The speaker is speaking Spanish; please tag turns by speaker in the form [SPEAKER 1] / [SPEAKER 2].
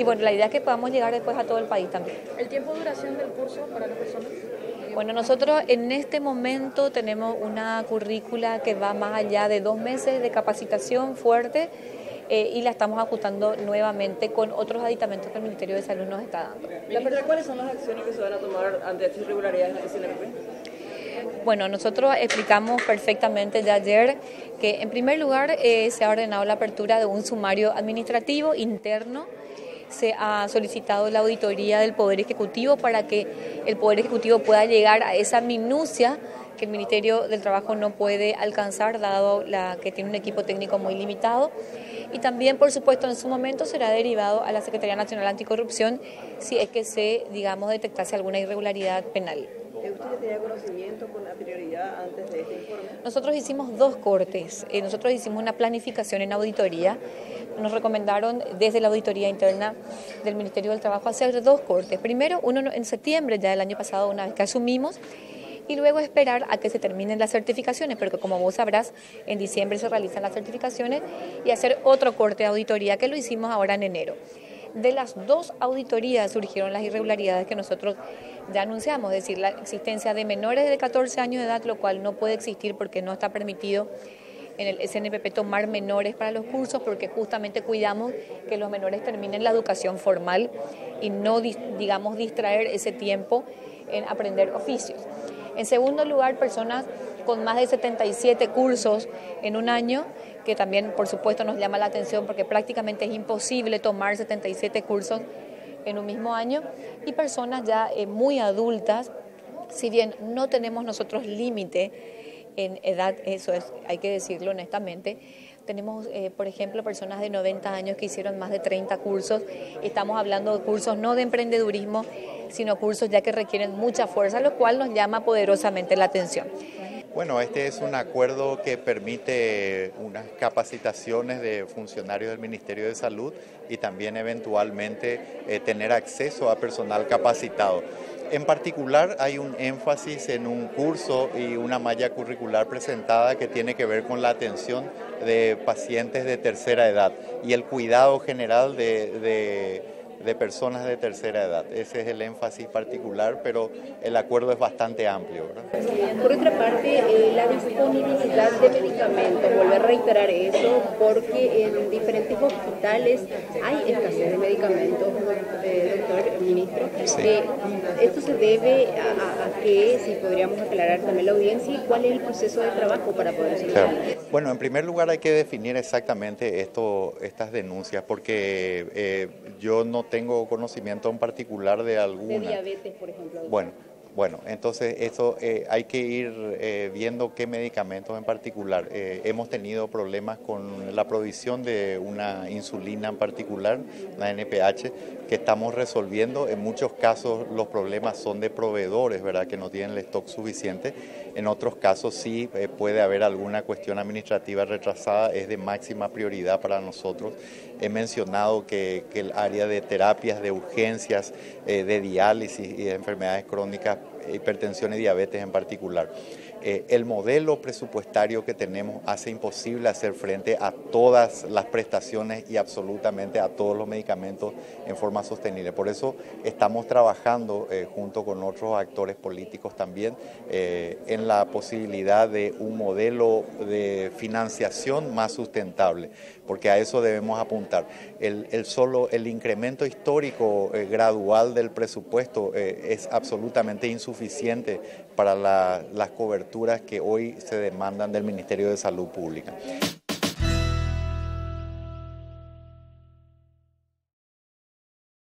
[SPEAKER 1] y bueno, la idea es que podamos llegar después a todo el país también.
[SPEAKER 2] ¿El tiempo de duración del curso para las personas?
[SPEAKER 1] Bueno, nosotros en este momento tenemos una currícula que va más allá de dos meses de capacitación fuerte eh, y la estamos ajustando nuevamente con otros aditamentos que el Ministerio de Salud nos está dando.
[SPEAKER 3] ¿La verdad cuáles son las acciones que se van a tomar ante estas irregularidades en la SNP?
[SPEAKER 1] Bueno, nosotros explicamos perfectamente ya ayer que en primer lugar eh, se ha ordenado la apertura de un sumario administrativo interno se ha solicitado la auditoría del Poder Ejecutivo para que el Poder Ejecutivo pueda llegar a esa minucia que el Ministerio del Trabajo no puede alcanzar, dado la, que tiene un equipo técnico muy limitado. Y también, por supuesto, en su momento será derivado a la Secretaría Nacional Anticorrupción si es que se, digamos, detectase alguna irregularidad penal.
[SPEAKER 3] ¿Usted tenía conocimiento con la prioridad antes de este informe?
[SPEAKER 1] Nosotros hicimos dos cortes. Eh, nosotros hicimos una planificación en auditoría. Nos recomendaron desde la auditoría interna del Ministerio del Trabajo hacer dos cortes. Primero, uno en septiembre ya del año pasado, una vez que asumimos, y luego esperar a que se terminen las certificaciones, porque como vos sabrás, en diciembre se realizan las certificaciones y hacer otro corte de auditoría que lo hicimos ahora en enero. De las dos auditorías surgieron las irregularidades que nosotros ya anunciamos, es decir, la existencia de menores de 14 años de edad, lo cual no puede existir porque no está permitido en el SNPP tomar menores para los cursos porque justamente cuidamos que los menores terminen la educación formal y no, digamos, distraer ese tiempo en aprender oficios. En segundo lugar, personas con más de 77 cursos en un año, que también por supuesto nos llama la atención porque prácticamente es imposible tomar 77 cursos en un mismo año, y personas ya eh, muy adultas, si bien no tenemos nosotros límite en edad, eso es, hay que decirlo honestamente, tenemos, eh, por ejemplo, personas de 90 años que hicieron más de 30 cursos. Estamos hablando de cursos no de emprendedurismo, sino cursos ya que requieren mucha fuerza, lo cual nos llama poderosamente la atención.
[SPEAKER 4] Bueno, este es un acuerdo que permite unas capacitaciones de funcionarios del Ministerio de Salud y también eventualmente eh, tener acceso a personal capacitado. En particular hay un énfasis en un curso y una malla curricular presentada que tiene que ver con la atención de pacientes de tercera edad y el cuidado general de de personas de tercera edad. Ese es el énfasis particular, pero el acuerdo es bastante amplio.
[SPEAKER 5] Por otra parte, eh, la disponibilidad de medicamentos, volver a reiterar eso, porque en diferentes hospitales hay escasez de medicamentos, eh, doctor ministro. Eh, esto se debe a, que, si podríamos aclarar también la audiencia, cuál es el proceso de trabajo para poder
[SPEAKER 4] claro. Bueno, en primer lugar hay que definir exactamente esto, estas denuncias, porque yo no tengo conocimiento en particular de alguna.
[SPEAKER 5] De diabetes, por ejemplo.
[SPEAKER 4] Bueno, bueno, entonces eso eh, hay que ir eh, viendo qué medicamentos en particular. Eh, hemos tenido problemas con la provisión de una insulina en particular, la NPH, que estamos resolviendo. En muchos casos los problemas son de proveedores, ¿verdad?, que no tienen el stock suficiente. En otros casos sí puede haber alguna cuestión administrativa retrasada, es de máxima prioridad para nosotros. He mencionado que, que el área de terapias, de urgencias, de diálisis y de enfermedades crónicas hipertensión y diabetes en particular. Eh, el modelo presupuestario que tenemos hace imposible hacer frente a todas las prestaciones y absolutamente a todos los medicamentos en forma sostenible. Por eso estamos trabajando eh, junto con otros actores políticos también eh, en la posibilidad de un modelo de financiación más sustentable, porque a eso debemos apuntar. El, solo el incremento histórico gradual del presupuesto es absolutamente insuficiente para las coberturas que hoy se demandan del Ministerio de Salud Pública.